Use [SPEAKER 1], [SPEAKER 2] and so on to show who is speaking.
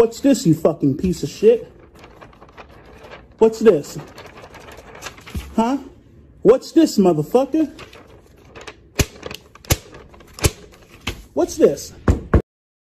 [SPEAKER 1] What's this, you fucking piece of shit? What's this? Huh? What's this, motherfucker? What's this?